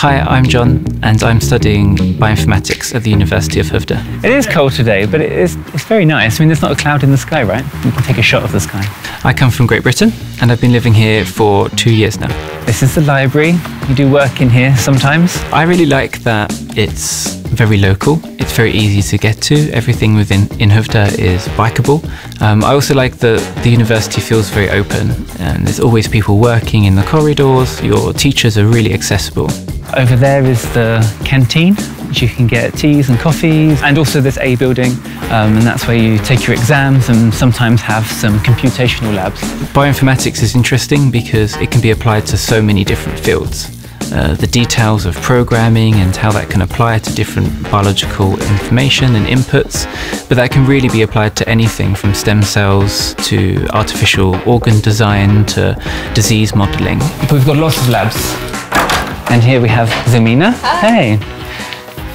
Hi, I'm John, and I'm studying bioinformatics at the University of Skövde. It is cold today, but it is, it's very nice. I mean, there's not a cloud in the sky, right? You can take a shot of the sky. I come from Great Britain, and I've been living here for two years now. This is the library. You do work in here sometimes. I really like that it's very local. It's very easy to get to. Everything within in is bikeable. Um, I also like that the university feels very open, and there's always people working in the corridors. Your teachers are really accessible. Over there is the canteen, which you can get teas and coffees, and also this A building, um, and that's where you take your exams and sometimes have some computational labs. Bioinformatics is interesting because it can be applied to so many different fields. Uh, the details of programming and how that can apply to different biological information and inputs, but that can really be applied to anything from stem cells to artificial organ design to disease modeling. But we've got lots of labs. And here we have Zemina. Hey.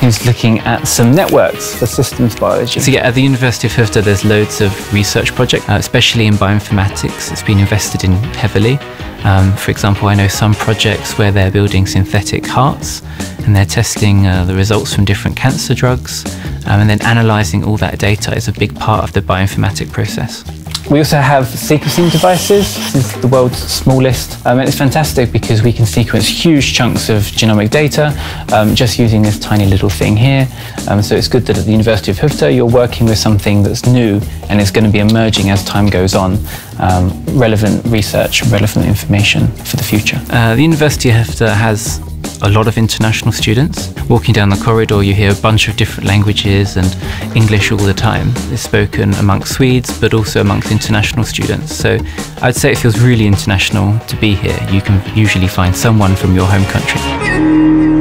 Who's looking at some networks for systems biology. So yeah, at the University of Skövde there's loads of research projects, uh, especially in bioinformatics. It's been invested in heavily. Um, for example, I know some projects where they're building synthetic hearts and they're testing uh, the results from different cancer drugs um, and then analysing all that data is a big part of the bioinformatic process. We also have sequencing devices. This is the world's smallest. Um, and it's fantastic because we can sequence huge chunks of genomic data um, just using this tiny little thing here. Um, so it's good that at the University of Skövde you're working with something that's new and is going to be emerging as time goes on. Um, relevant research, relevant information for the future. Uh, the University of Skövde has a lot of international students. Walking down the corridor, you hear a bunch of different languages and English all the time. It's spoken amongst Swedes, but also amongst international students. So I'd say it feels really international to be here. You can usually find someone from your home country.